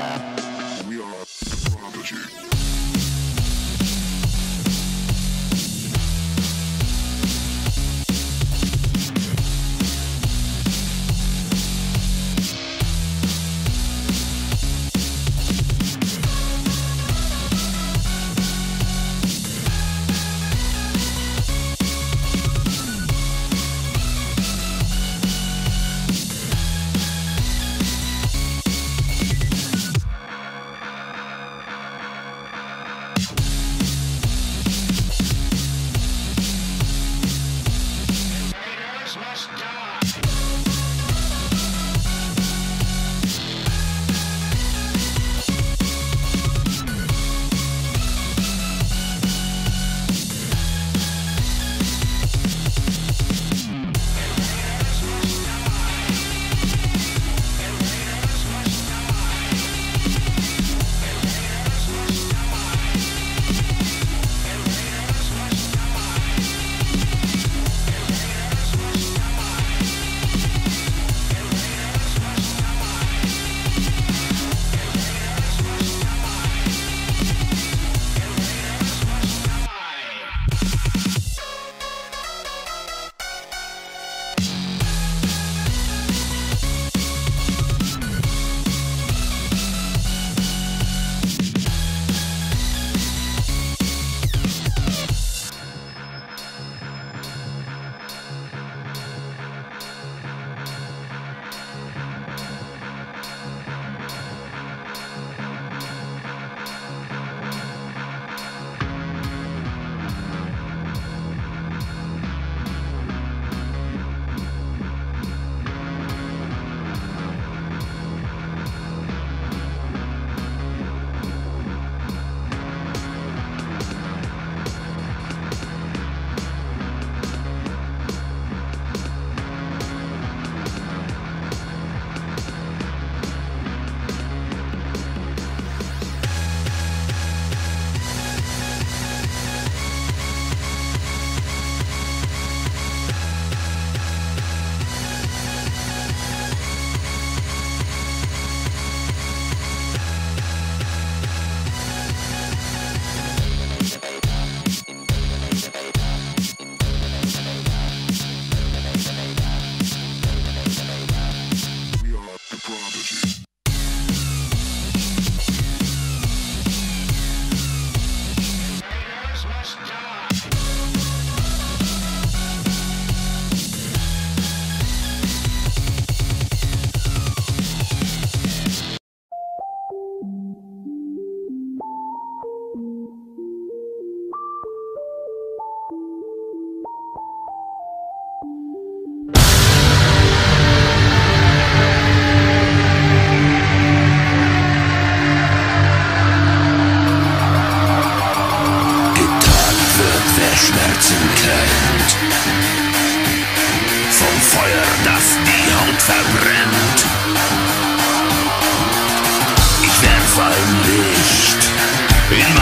Yeah. zum Vom Feuer, das die Haut verbrennt. Ich werfe ein Licht in